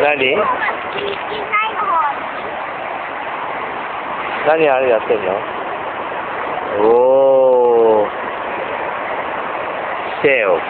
何？何あれやってんの？おー。せよ。